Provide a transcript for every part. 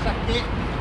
Isso aqui.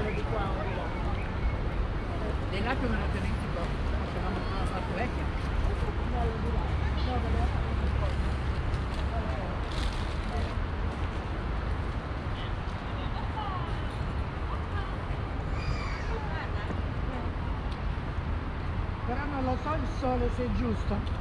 Che più bello di qua. Dei là come lo tenevi qua? Facevamo una parte vecchia. Però non lo so il sole se è giusto.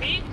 Beat.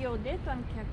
jau dėt ant kiek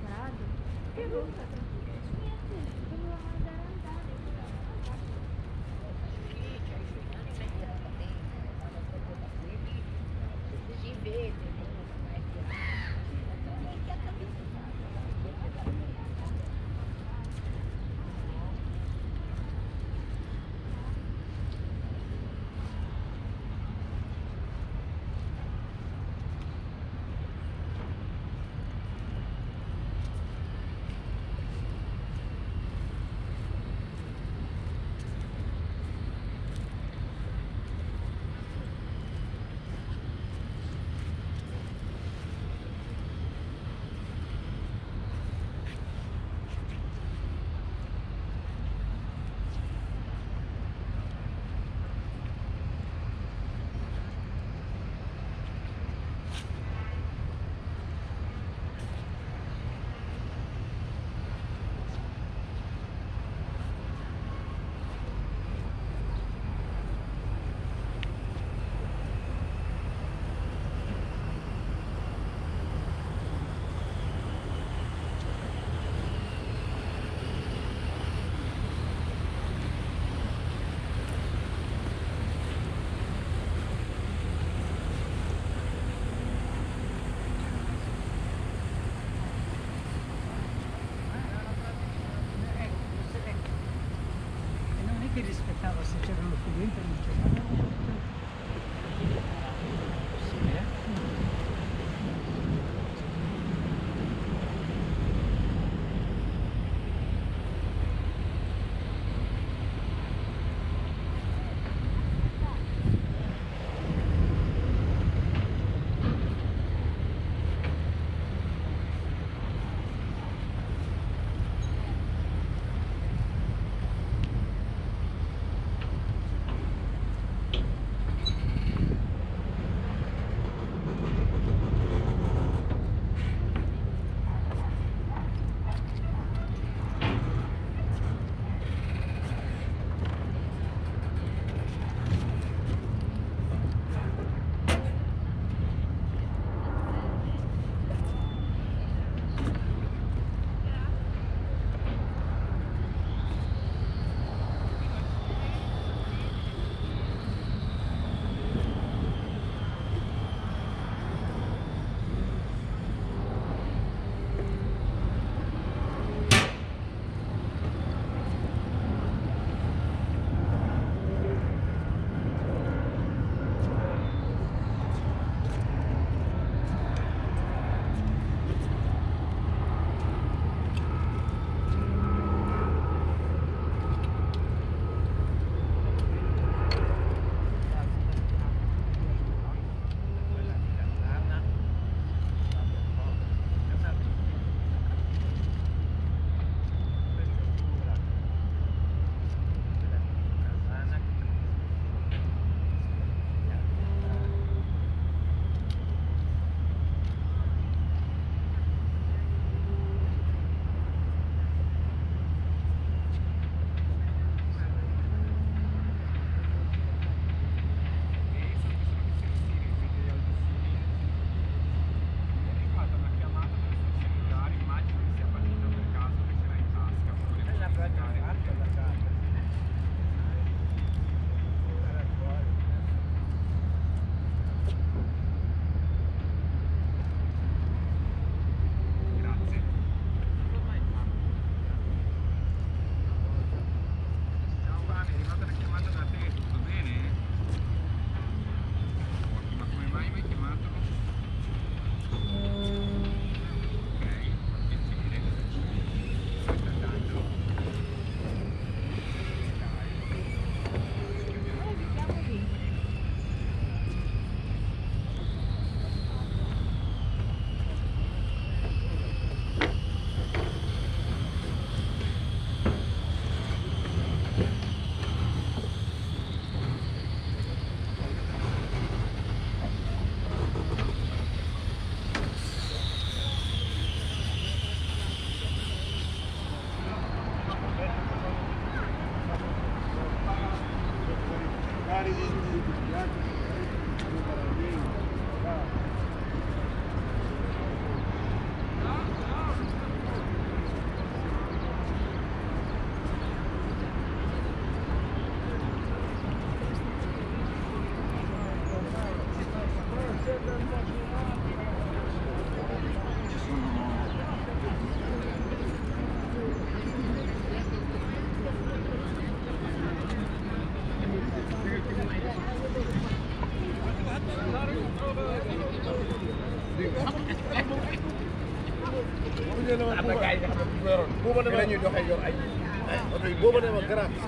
grátis.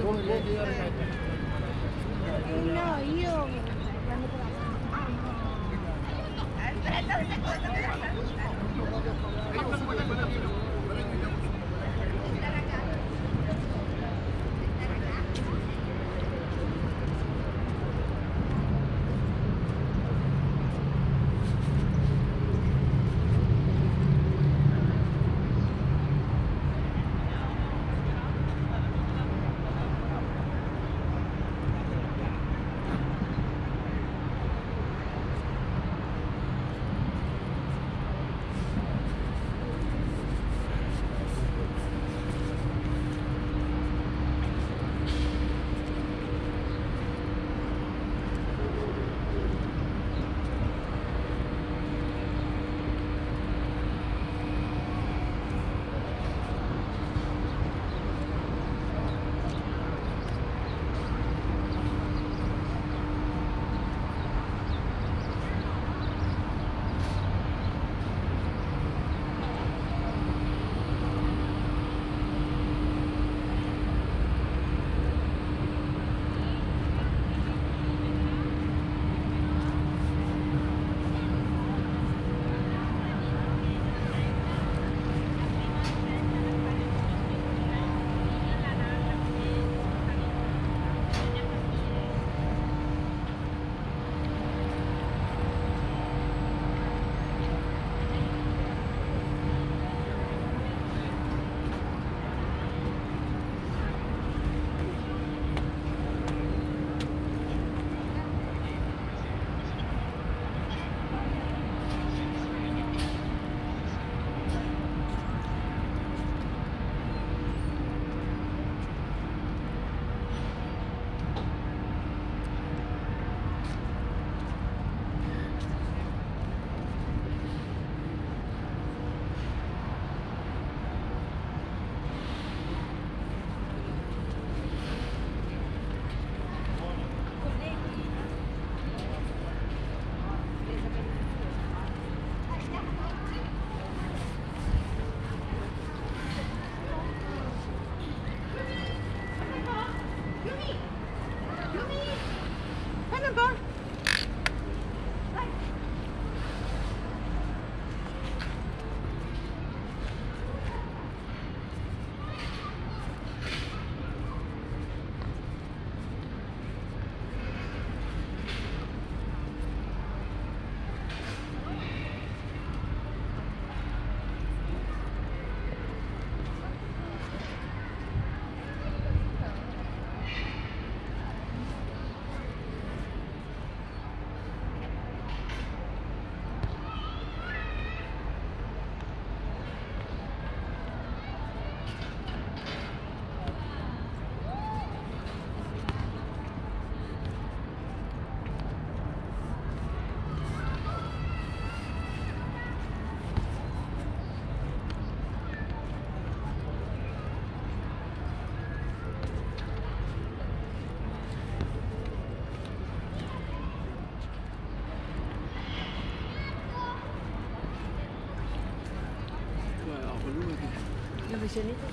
coleccionistas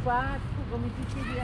invece qua tu come ti siedi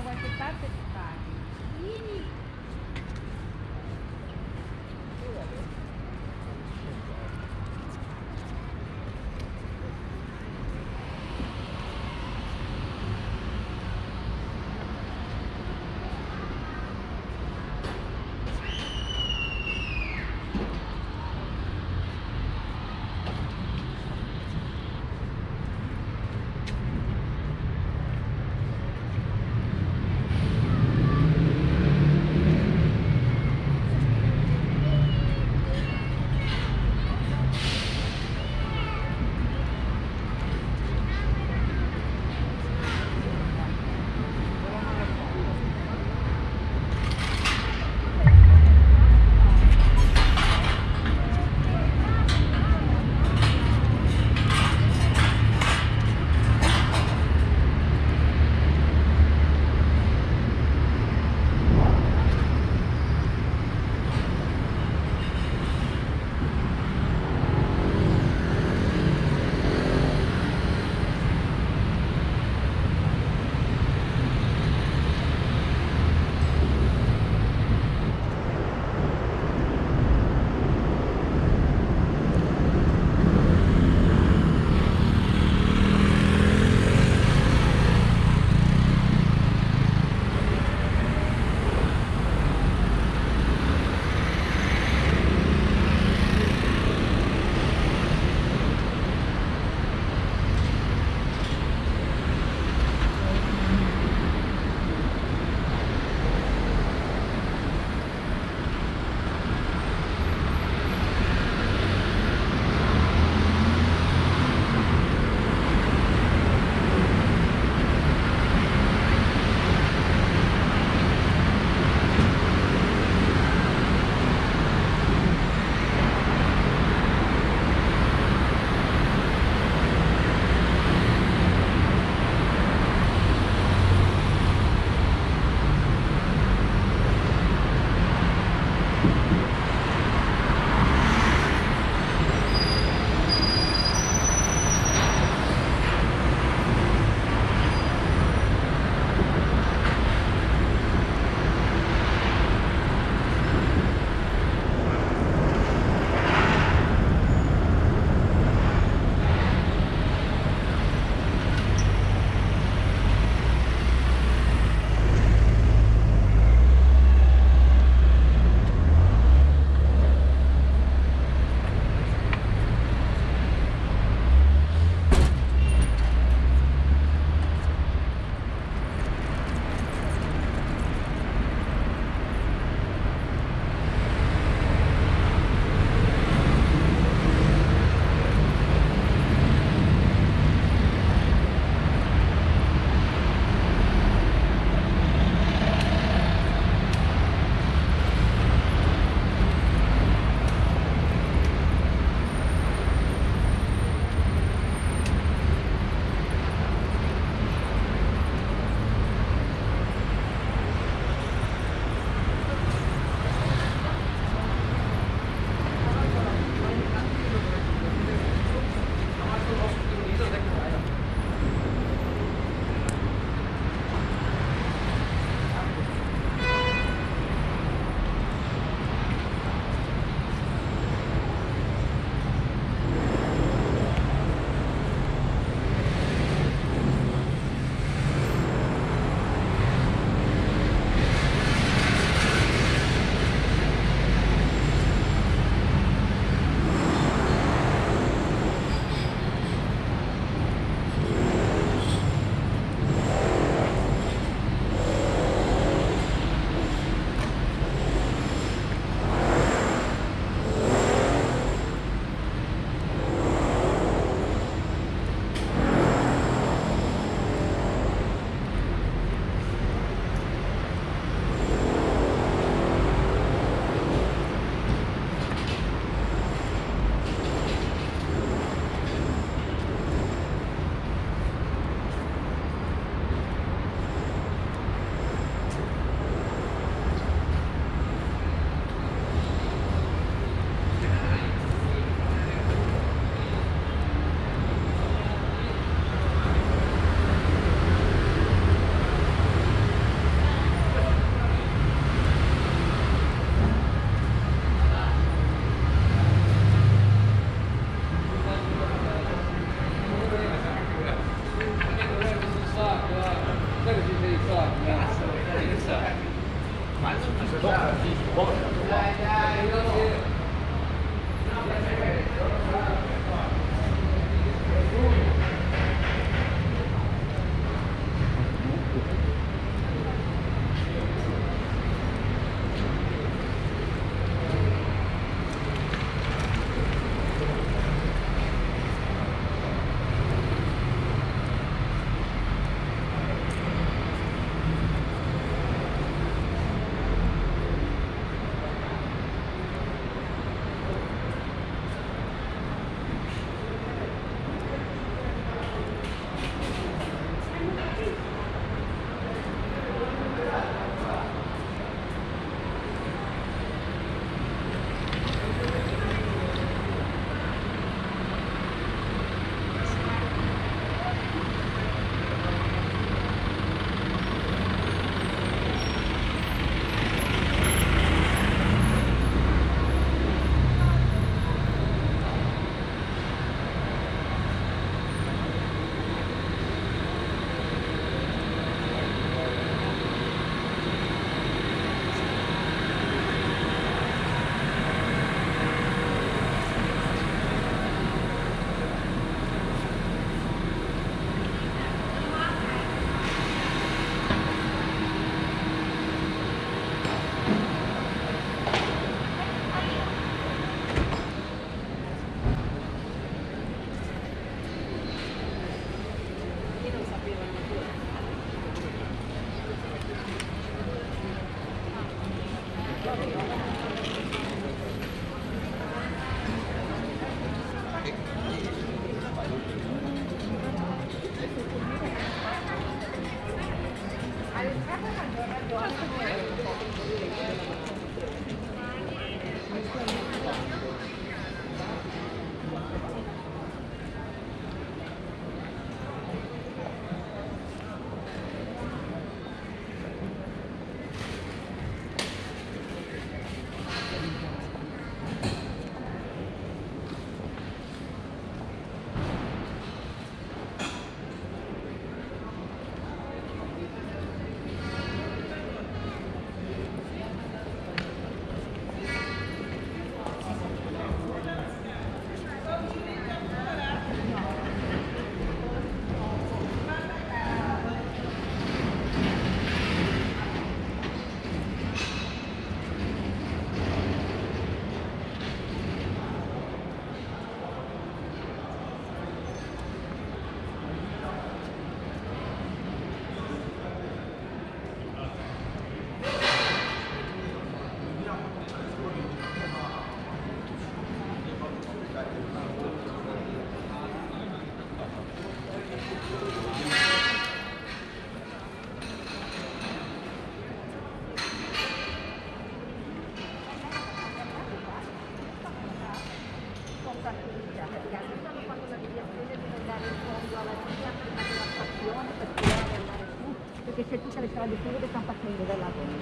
perché c'è tutte le strade chiuse che stanno partendo dalla Solo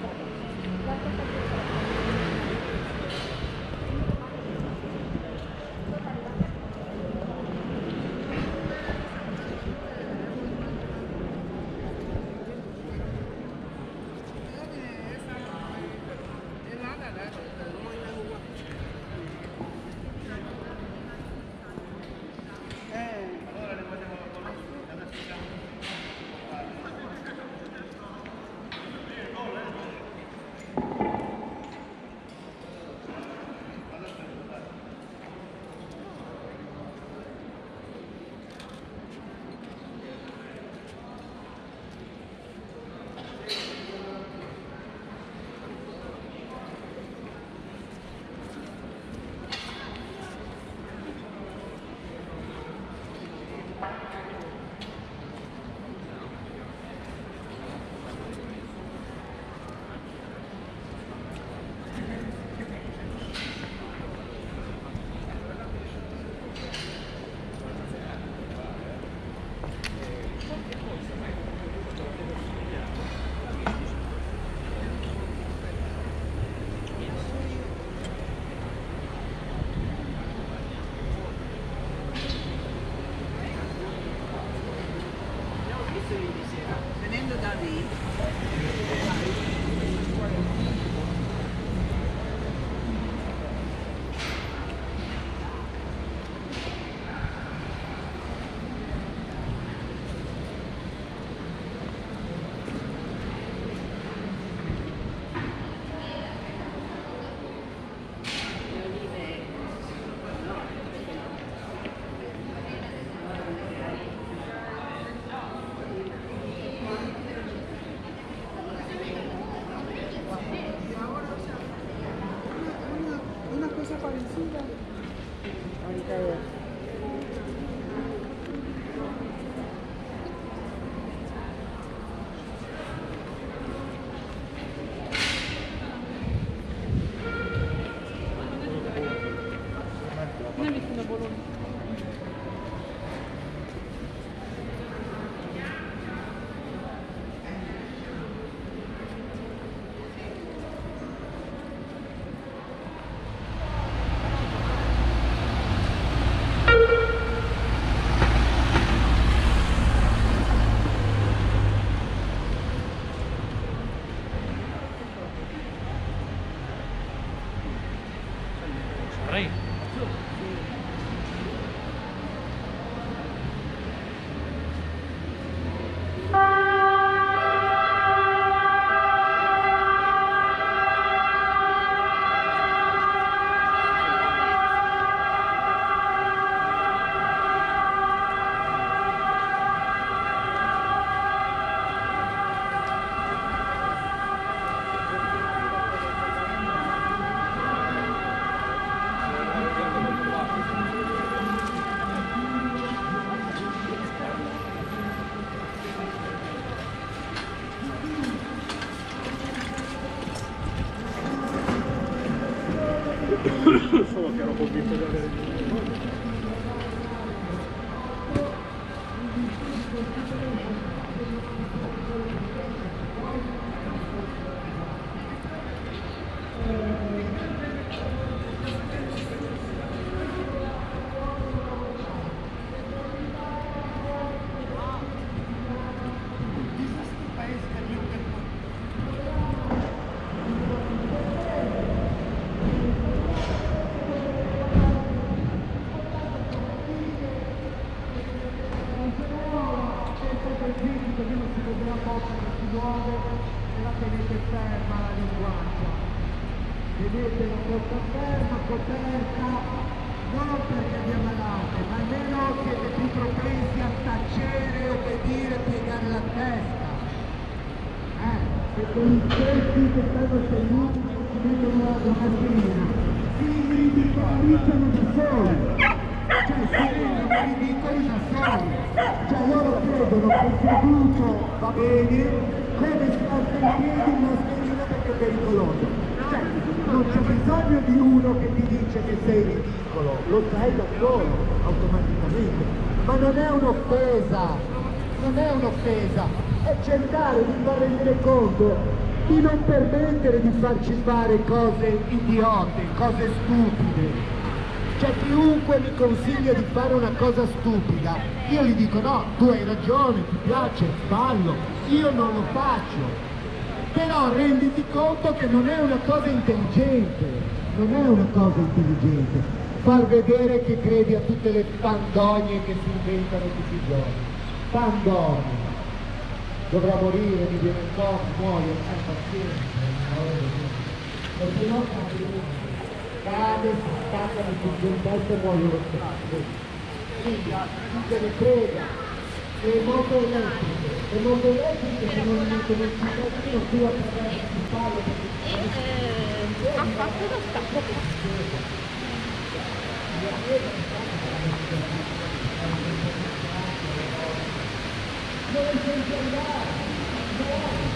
rendono ridicoli da soli. Cioè loro credono che seduto va bene, come si porta in piedi una mascherina perché è pericoloso. Cioè, non c'è bisogno di uno che ti dice che sei ridicolo, lo sai da solo, automaticamente. Ma non è un'offesa, non è un'offesa, è cercare di far rendere conto di non permettere di farci fare cose idiote, cose stupide. Cioè chiunque mi consiglia di fare una cosa stupida, io gli dico no, tu hai ragione, ti piace, fallo, io non lo faccio. Però renditi conto che non è una cosa intelligente, non è una cosa intelligente. Far vedere che credi a tutte le pandogne che si inventano tutti i giorni. Pandogne. Dovrà morire, mi viene il corpo, muoio, eh, pazienza. Perché no cade staccano tutto il pezzo e muoiono lo stesso. Quindi, chi se ne frega, le moto elettriche, le moto elettriche se non mettono il cittadino più attraverso il palo ha fatto lo stacco dove senti andare? Dove?